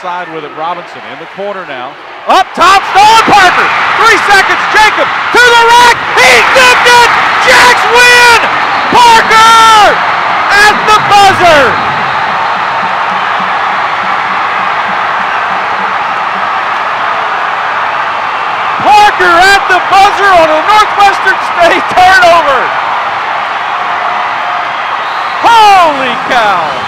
outside with it. Robinson in the corner now. Up top, stolen Parker. Three seconds. Jacob to the rack. He zipped it. Jacks win. Parker at the buzzer. Parker at the buzzer on a Northwestern State turnover. Holy cow.